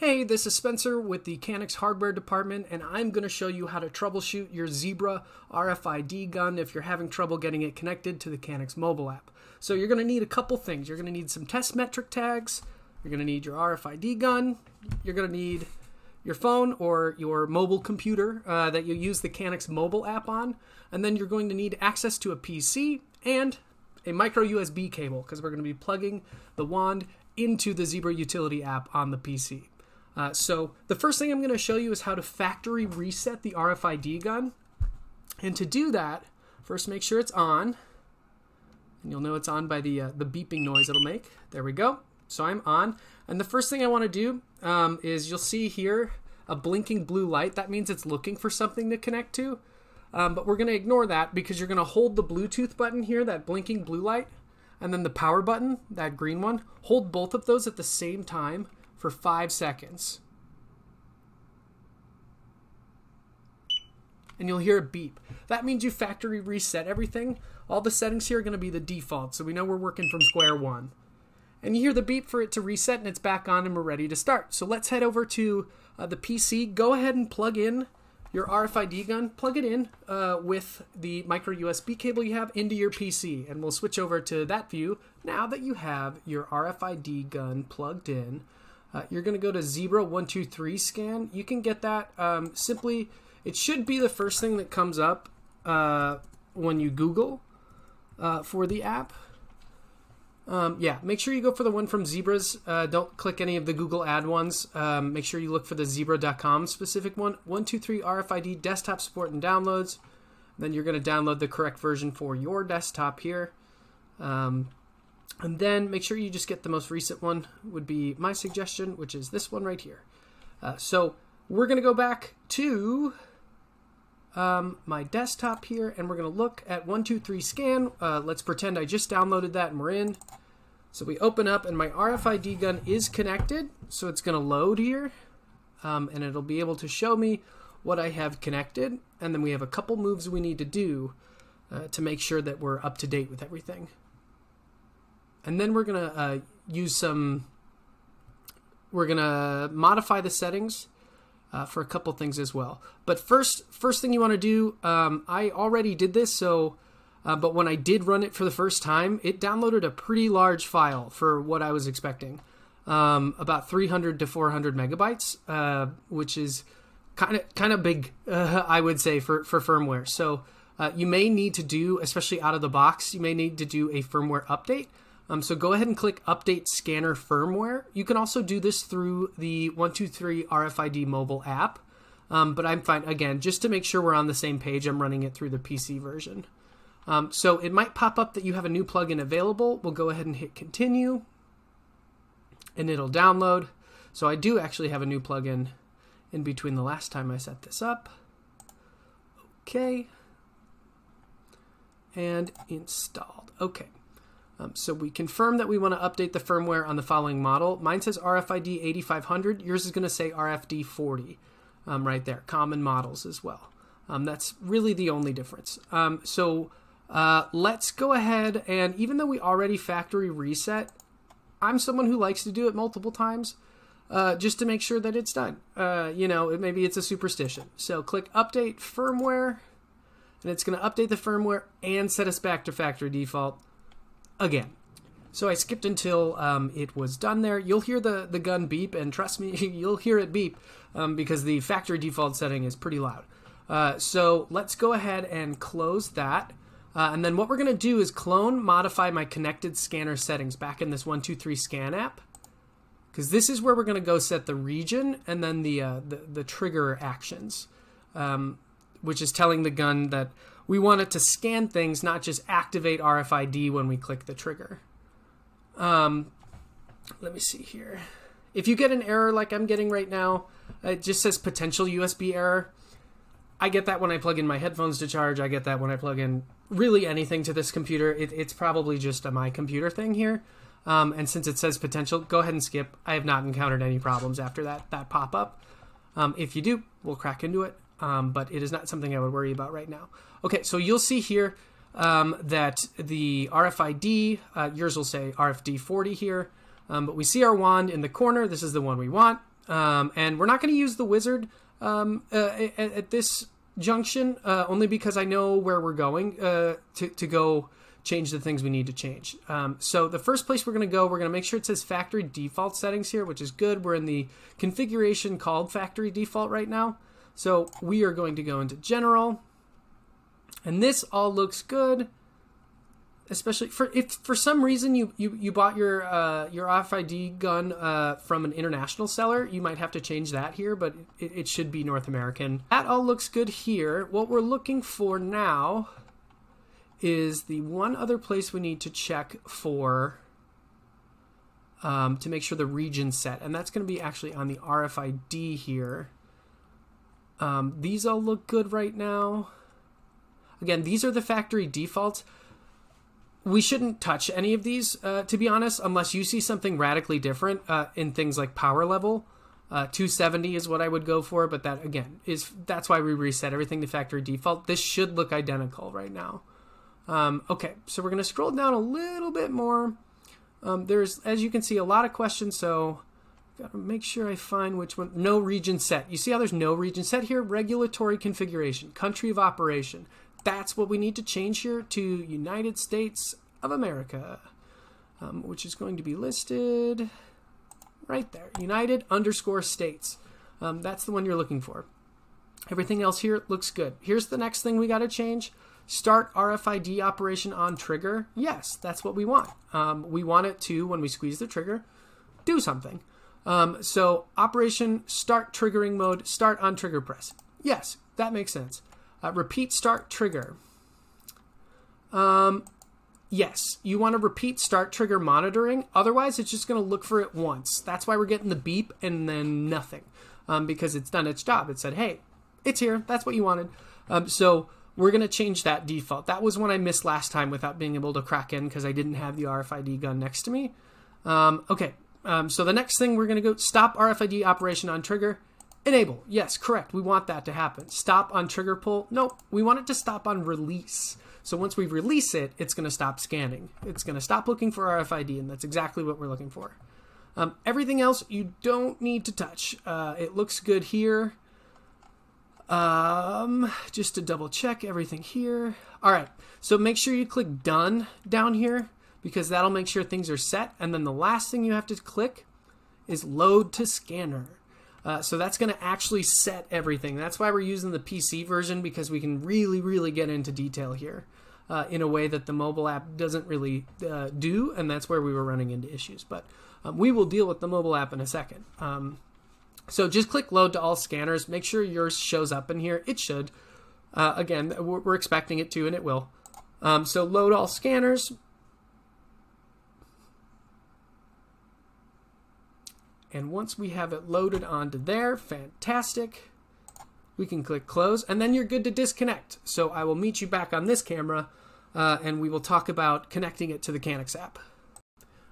Hey, this is Spencer with the Canix Hardware Department, and I'm going to show you how to troubleshoot your Zebra RFID gun if you're having trouble getting it connected to the Canix mobile app. So you're going to need a couple things. You're going to need some test Metrc tags, you're going to need your RFID gun, you're going to need your phone or your mobile computer uh, that you use the Canix mobile app on, and then you're going to need access to a PC and a micro USB cable because we're going to be plugging the wand into the Zebra utility app on the PC. Uh, so the first thing I'm going to show you is how to factory reset the RFID gun. And to do that, first make sure it's on. And you'll know it's on by the, uh, the beeping noise it'll make. There we go. So I'm on. And the first thing I want to do um, is you'll see here a blinking blue light. That means it's looking for something to connect to. Um, but we're going to ignore that because you're going to hold the Bluetooth button here, that blinking blue light, and then the power button, that green one. Hold both of those at the same time for five seconds. And you'll hear a beep. That means you factory reset everything. All the settings here are going to be the default, so we know we're working from square one. And you hear the beep for it to reset and it's back on and we're ready to start. So let's head over to uh, the PC. Go ahead and plug in your RFID gun, plug it in uh, with the micro USB cable you have into your PC, and we'll switch over to that view now that you have your RFID gun plugged in. Uh, you're going to go to Zebra 123 scan. You can get that um, simply, it should be the first thing that comes up uh, when you Google uh, for the app. Um, yeah, make sure you go for the one from Zebras. Uh, don't click any of the Google ad ones. Um, make sure you look for the zebra.com specific one. 123 RFID desktop support and downloads. Then you're going to download the correct version for your desktop here. Um, and then make sure you just get the most recent one, would be my suggestion, which is this one right here. Uh, so we're going to go back to um, my desktop here and we're going to look at 123 scan. Uh, let's pretend I just downloaded that and we're in. So we open up and my RFID gun is connected. So it's going to load here um, and it'll be able to show me what I have connected. And then we have a couple moves we need to do uh, to make sure that we're up to date with everything. And then we're going to uh, use some, we're going to modify the settings uh, for a couple things as well. But first, first thing you want to do, um, I already did this, so uh, but when I did run it for the first time, it downloaded a pretty large file for what I was expecting, um, about 300 to 400 megabytes, uh, which is kind of kind of big, I would say, for for firmware. So uh, you may need to do, especially out of the box, you may need to do a firmware update. Um, so go ahead and click Update Scanner Firmware. You can also do this through the 123 RFID mobile app. Um, but I'm fine, again, just to make sure we're on the same page, I'm running it through the PC version. Um, so it might pop up that you have a new plugin available. We'll go ahead and hit continue and it'll download. So I do actually have a new plugin in between the last time I set this up. Okay. And installed. Okay. Um, so we confirm that we want to update the firmware on the following model. Mine says RFID 8500. Yours is going to say RFD 40 um, right there. Common models as well. Um, that's really the only difference. Um, so uh, let's go ahead and even though we already factory reset, I'm someone who likes to do it multiple times uh, just to make sure that it's done. Uh, you know, maybe it's a superstition. So click update firmware and it's going to update the firmware and set us back to factory default again. So I skipped until um, it was done there. You'll hear the, the gun beep, and trust me, you'll hear it beep um, because the factory default setting is pretty loud. Uh, so let's go ahead and close that. Uh, and then what we're going to do is clone, modify my connected scanner settings back in this 123 scan app. Because this is where we're going to go set the region and then the, uh, the, the, trigger actions, um, which is telling the gun that we want it to scan things, not just activate RFID when we click the trigger. Um, let me see here. If you get an error like I'm getting right now, it just says potential USB error. I get that when I plug in my headphones to charge. I get that when I plug in really anything to this computer. It, it's probably just a my computer thing here. Um, and since it says potential, go ahead and skip. I have not encountered any problems after that that pop up. Um, if you do, we'll crack into it. Um, but it is not something I would worry about right now. Okay, so you'll see here um, that the RFID, uh, yours will say RFD 40 here, um, but we see our wand in the corner. This is the one we want. Um, and we're not going to use the wizard um, uh, at, at, this junction, uh, only because I know where we're going uh, to, to go change the things we need to change. Um, so the first place we're going to go, we're going to make sure it says factory default settings here, which is good. We're in the configuration called factory default right now. So we are going to go into general. And this all looks good especially for if for some reason you you, you bought your uh, your RFID gun uh, from an international seller, you might have to change that here, but it, it, should be North American. That all looks good here. What we're looking for now is the one other place we need to check for um, to make sure the region set, and that's going to be actually on the RFID here. Um, these all look good right now. Again, these are the factory defaults we shouldn't touch any of these, uh, to be honest, unless you see something radically different uh, in things like power level. Uh, 270 is what I would go for, but that again is that's why we reset everything to factory default. This should look identical right now. Um, okay, so we're going to scroll down a little bit more. Um, there's, as you can see, a lot of questions, so I got to make sure I find which one. No region set. You see how there's no region set here? Regulatory configuration, country of operation that's what we need to change here to United States of America, um, which is going to be listed right there. United underscore states. Um, that's the one you're looking for. Everything else here looks good. Here's the next thing we got to change. Start RFID operation on trigger. Yes, that's what we want. Um, we want it to, when we squeeze the trigger, do something. Um, so operation start triggering mode, start on trigger press. Yes, that makes sense. Uh, repeat start trigger. Um, yes, you want to repeat start trigger monitoring. Otherwise, it's just going to look for it once. That's why we're getting the beep and then nothing um, because it's done its job. It said, hey, it's here. That's what you wanted. Um, so we're going to change that default. That was one I missed last time without being able to crack in because I didn't have the RFID gun next to me. Um, okay, um, so the next thing we're going to go stop RFID operation on trigger. Enable. Yes, correct. We want that to happen. Stop on trigger pull. Nope. We want it to stop on release. So once we release it, it's going to stop scanning. It's going to stop looking for RFID, and that's exactly what we're looking for. Um, everything else you don't need to touch. Uh, it looks good here. Um, just to double check everything here. All right. So make sure you click done down here because that'll make sure things are set. And then the last thing you have to click is load to scanner. Uh, so that's going to actually set everything. That's why we're using the PC version because we can really, really get into detail here uh, in a way that the mobile app doesn't really uh, do, and that's where we were running into issues. But um, we will deal with the mobile app in a second. Um, so just click load to all scanners. Make sure yours shows up in here. It should. Uh, again, we're, we're, expecting it to, and it will. Um, so load all scanners. And once we have it loaded onto there, fantastic. We can click close and then you're good to disconnect. So I will meet you back on this camera uh, and we will talk about connecting it to the Canix app.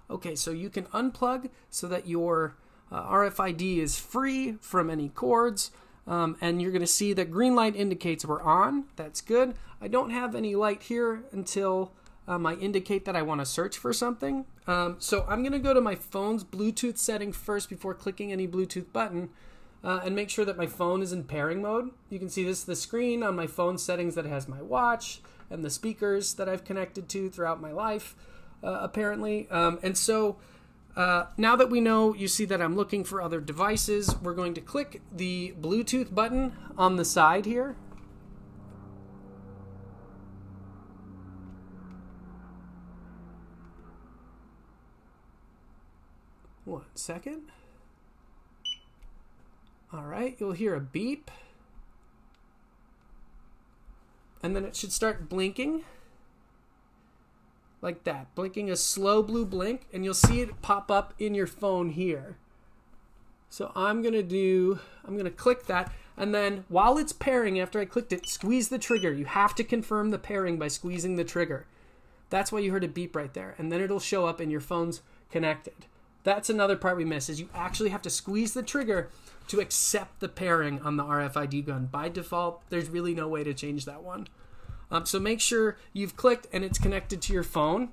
Okay, so you can unplug so that your uh, RFID is free from any cords. Um, and you're going to see that green light indicates we're on. That's good. I don't have any light here until um, I indicate that I want to search for something. Um, so I'm going to go to my phone's Bluetooth setting first before clicking any Bluetooth button uh, and make sure that my phone is in pairing mode. You can see this the screen on my phone settings that has my watch and the speakers that I've connected to throughout my life, uh, apparently. Um, and so uh, now that we know, you see that I'm looking for other devices, we're going to click the Bluetooth button on the side here One second. All right, you'll hear a beep. And then it should start blinking. Like that. Blinking a slow blue blink. And you'll see it pop up in your phone here. So I'm going to do, I'm going to click that. And then while it's pairing, after I clicked it, squeeze the trigger. You have to confirm the pairing by squeezing the trigger. That's why you heard a beep right there. And then it'll show up and your phone's connected. That's another part we miss is you actually have to squeeze the trigger to accept the pairing on the RFID gun. By default, there's really no way to change that one. Um, so make sure you've clicked and it's connected to your phone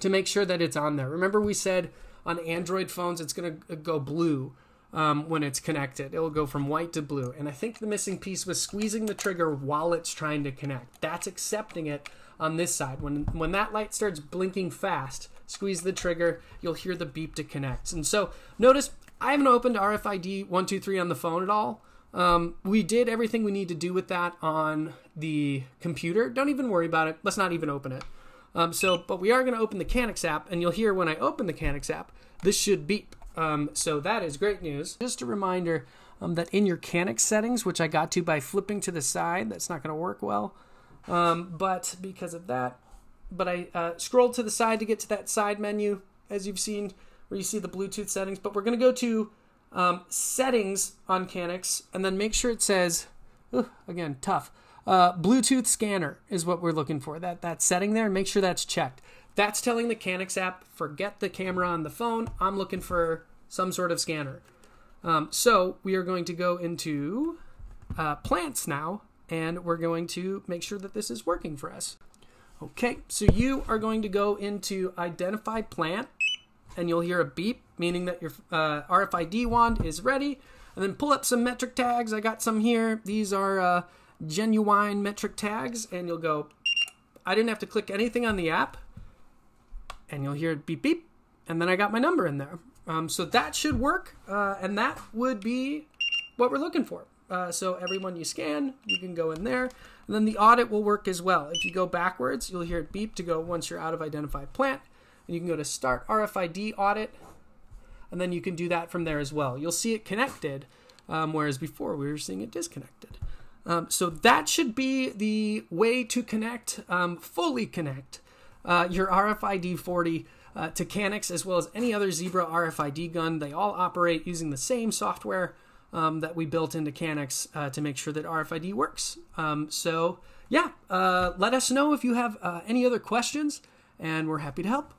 to make sure that it's on there. Remember we said on Android phones it's going to go blue um, when it's connected. It'll go from white to blue. And I think the missing piece was squeezing the trigger while it's trying to connect. That's accepting it on this side. When when that light starts blinking fast, squeeze the trigger, you'll hear the beep to connect. And so notice I haven't opened RFID 123 on the phone at all. Um, we did everything we need to do with that on the computer. Don't even worry about it. Let's not even open it. Um, so, but we are going to open the Canix app, and you'll hear when I open the Canix app, this should beep. Um, so that is great news. Just a reminder um, that in your Canix settings, which I got to by flipping to the side, that's not going to work well. Um, but because of that, but I uh, scrolled to the side to get to that side menu, as you've seen, where you see the Bluetooth settings. But we're going to go to um, settings on Canix, and then make sure it says, again, tough. Uh, Bluetooth scanner is what we're looking for. That that setting there, make sure that's checked. That's telling the Canix app, forget the camera on the phone. I'm looking for some sort of scanner. Um, so we are going to go into uh, plants now, and we're going to make sure that this is working for us. Okay, so you are going to go into identify plant, and you'll hear a beep, meaning that your uh, RFID wand is ready. And then pull up some Metrc tags. I got some here. These are uh, genuine Metrc tags, and you'll go. I didn't have to click anything on the app, and you'll hear beep beep, and then I got my number in there. Um, so that should work, uh, and that would be what we're looking for. Uh, so everyone you scan, you can go in there, and then the audit will work as well. If you go backwards, you'll hear it beep to go once you're out of identified plant, and you can go to Start RFID Audit, and then you can do that from there as well. You'll see it connected, um, whereas before we were seeing it disconnected. Um, so that should be the way to connect, um, fully connect uh, your RFID 40 uh, to Canix as well as any other Zebra RFID gun. They all operate using the same software um, that we built into Canix uh, to make sure that RFID works. Um, so, yeah, uh, let us know if you have uh, any other questions, and we're happy to help.